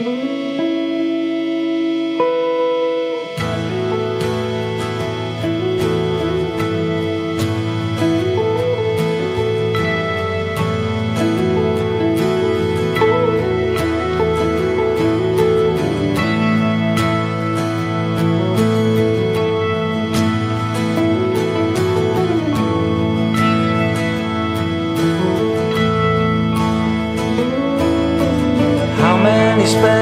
How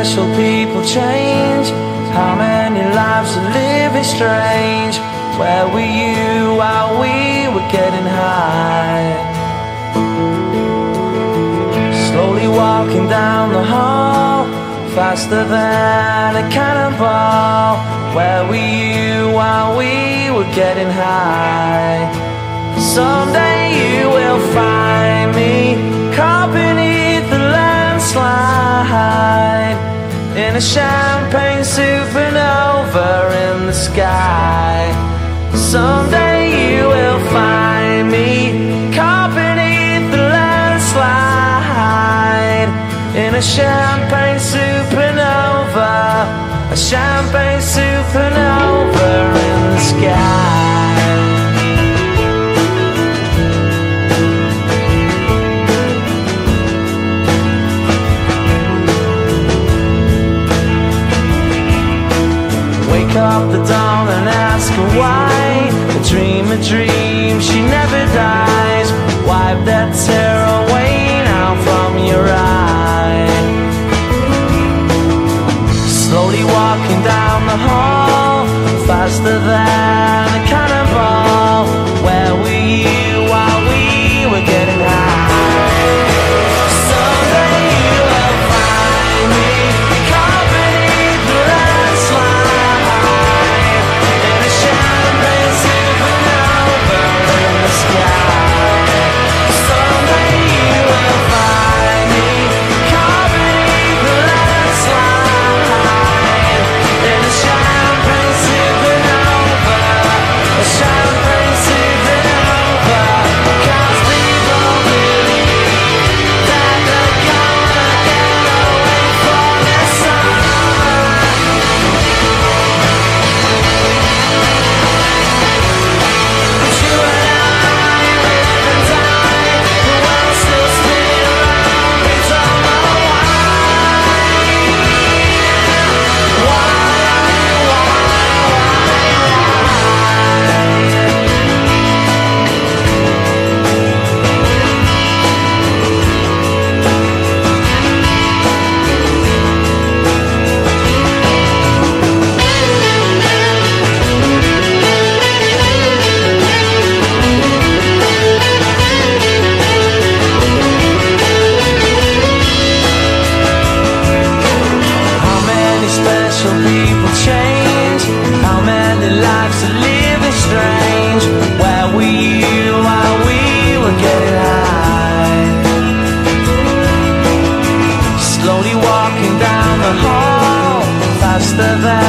special people change? How many lives are living strange? Where were you while we were getting high? Slowly walking down the hall, faster than a cannonball. Where were you while we were getting high? Someday you will find me caught a champagne supernova in the sky. Someday you will find me caught beneath the landslide in a champagne supernova, a champagne supernova in the sky. Up the dawn and ask her why. A dream, a dream, she never dies. Wipe that tear away now from your eye. Slowly walking down the hall, faster than shall people change? How many lives are living strange? Where were you while we were getting high? Slowly walking down the hall, faster than